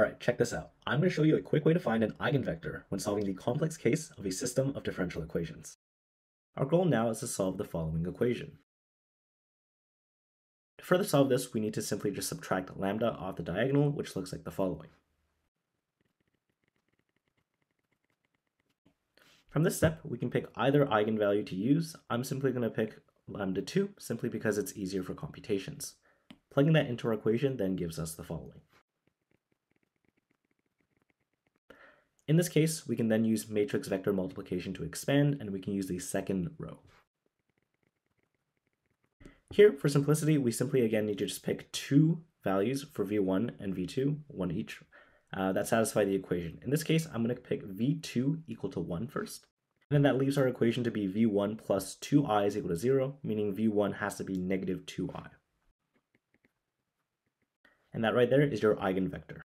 Alright, check this out. I'm going to show you a quick way to find an eigenvector when solving the complex case of a system of differential equations. Our goal now is to solve the following equation. To further solve this, we need to simply just subtract lambda off the diagonal, which looks like the following. From this step, we can pick either eigenvalue to use. I'm simply going to pick lambda 2, simply because it's easier for computations. Plugging that into our equation then gives us the following. In this case, we can then use matrix vector multiplication to expand, and we can use the second row. Here, for simplicity, we simply again need to just pick two values for v1 and v2, one each, uh, that satisfy the equation. In this case, I'm going to pick v2 equal to 1 first. And then that leaves our equation to be v1 plus 2i is equal to 0, meaning v1 has to be negative 2i. And that right there is your eigenvector.